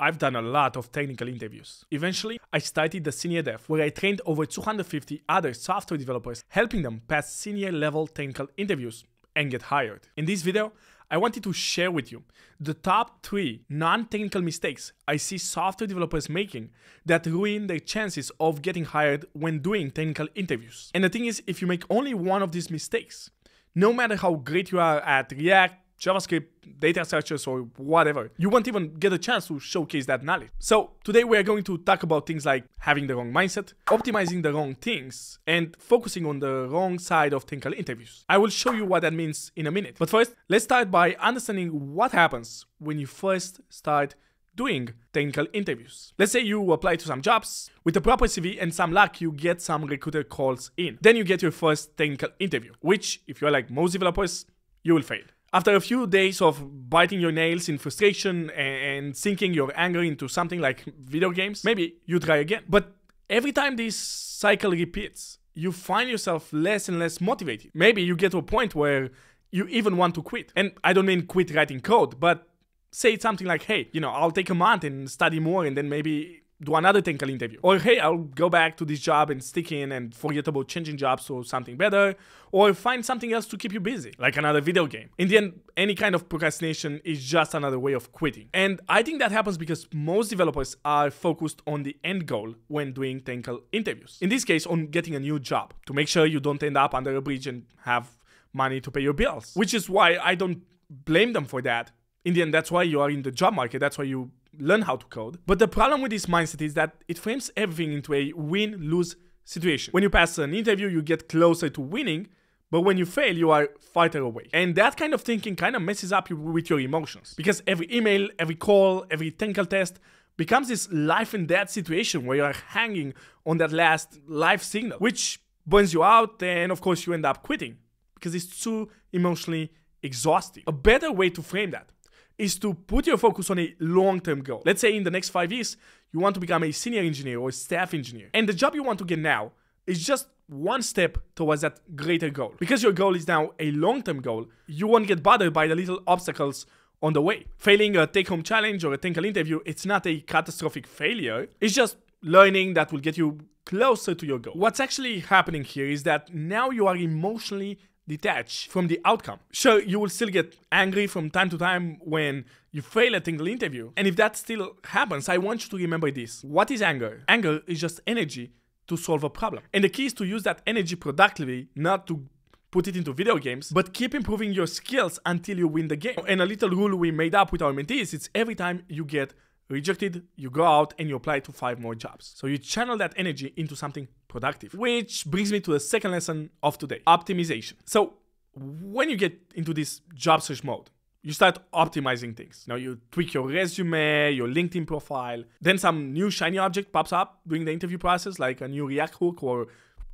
I've done a lot of technical interviews. Eventually, I started the Senior Dev, where I trained over 250 other software developers, helping them pass senior level technical interviews and get hired. In this video, I wanted to share with you the top three non-technical mistakes I see software developers making that ruin their chances of getting hired when doing technical interviews. And the thing is, if you make only one of these mistakes, no matter how great you are at React, JavaScript, data structures, or whatever. You won't even get a chance to showcase that knowledge. So today we are going to talk about things like having the wrong mindset, optimizing the wrong things, and focusing on the wrong side of technical interviews. I will show you what that means in a minute. But first, let's start by understanding what happens when you first start doing technical interviews. Let's say you apply to some jobs with a proper CV and some luck you get some recruiter calls in. Then you get your first technical interview, which if you're like most developers, you will fail. After a few days of biting your nails in frustration and sinking your anger into something like video games, maybe you try again. But every time this cycle repeats, you find yourself less and less motivated. Maybe you get to a point where you even want to quit. And I don't mean quit writing code, but say something like, hey, you know, I'll take a month and study more and then maybe do another technical interview. Or hey, I'll go back to this job and stick in and forget about changing jobs to something better. Or find something else to keep you busy, like another video game. In the end, any kind of procrastination is just another way of quitting. And I think that happens because most developers are focused on the end goal when doing technical interviews. In this case, on getting a new job to make sure you don't end up under a bridge and have money to pay your bills. Which is why I don't blame them for that. In the end, that's why you are in the job market. That's why you learn how to code. But the problem with this mindset is that it frames everything into a win-lose situation. When you pass an interview, you get closer to winning, but when you fail, you are farther away. And that kind of thinking kind of messes up you with your emotions. Because every email, every call, every technical test becomes this life and death situation where you are hanging on that last life signal, which burns you out, and of course you end up quitting because it's too emotionally exhausting. A better way to frame that is to put your focus on a long-term goal. Let's say in the next five years, you want to become a senior engineer or a staff engineer. And the job you want to get now is just one step towards that greater goal. Because your goal is now a long-term goal, you won't get bothered by the little obstacles on the way. Failing a take-home challenge or a technical interview, it's not a catastrophic failure. It's just learning that will get you closer to your goal. What's actually happening here is that now you are emotionally detach from the outcome. Sure, you will still get angry from time to time when you fail a technical interview. And if that still happens, I want you to remember this. What is anger? Anger is just energy to solve a problem. And the key is to use that energy productively, not to put it into video games, but keep improving your skills until you win the game. And a little rule we made up with our mentees, it's every time you get rejected, you go out and you apply to five more jobs. So you channel that energy into something productive. Which brings me to the second lesson of today, optimization. So when you get into this job search mode, you start optimizing things. Now you tweak your resume, your LinkedIn profile, then some new shiny object pops up during the interview process, like a new React hook or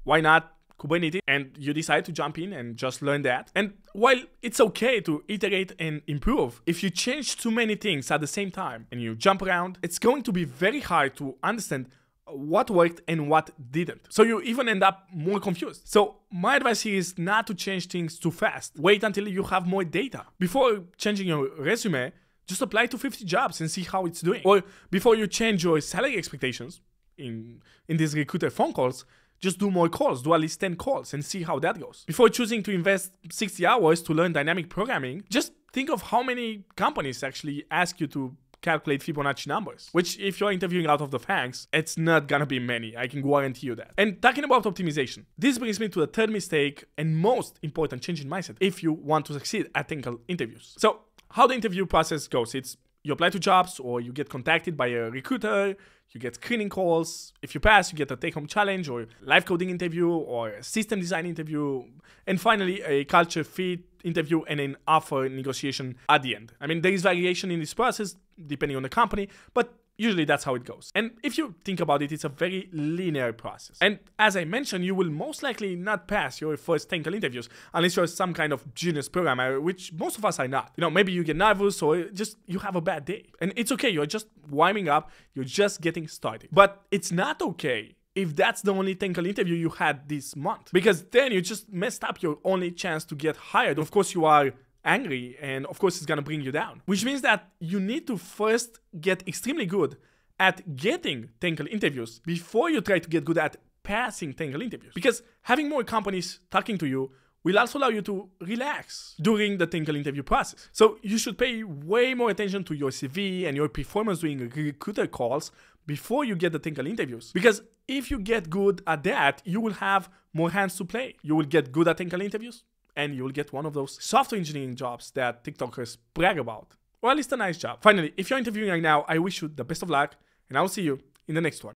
why not Kubernetes and you decide to jump in and just learn that. And while it's okay to iterate and improve, if you change too many things at the same time and you jump around, it's going to be very hard to understand what worked and what didn't. So you even end up more confused. So my advice here is not to change things too fast. Wait until you have more data. Before changing your resume, just apply to 50 jobs and see how it's doing. Or before you change your salary expectations in in these recruiter phone calls, just do more calls, do at least 10 calls and see how that goes. Before choosing to invest 60 hours to learn dynamic programming, just think of how many companies actually ask you to calculate Fibonacci numbers, which if you're interviewing out of the FAANGs, it's not gonna be many, I can guarantee you that. And talking about optimization, this brings me to the third mistake and most important change in mindset if you want to succeed at technical interviews. So how the interview process goes, it's you apply to jobs or you get contacted by a recruiter, you get screening calls. If you pass, you get a take home challenge or live coding interview or system design interview. And finally, a culture fit interview and an offer negotiation at the end. I mean, there is variation in this process depending on the company, but Usually that's how it goes. And if you think about it, it's a very linear process. And as I mentioned, you will most likely not pass your first technical interviews unless you're some kind of genius programmer, which most of us are not. You know, maybe you get nervous or just you have a bad day. And it's okay, you're just warming up, you're just getting started. But it's not okay if that's the only technical interview you had this month because then you just messed up your only chance to get hired. Of course, you are angry and of course it's gonna bring you down. Which means that you need to first get extremely good at getting technical interviews before you try to get good at passing technical interviews. Because having more companies talking to you will also allow you to relax during the technical interview process. So you should pay way more attention to your CV and your performance during recruiter calls before you get the technical interviews. Because if you get good at that, you will have more hands to play. You will get good at technical interviews and you will get one of those software engineering jobs that TikTokers brag about. Or at least a nice job. Finally, if you're interviewing right now, I wish you the best of luck and I'll see you in the next one.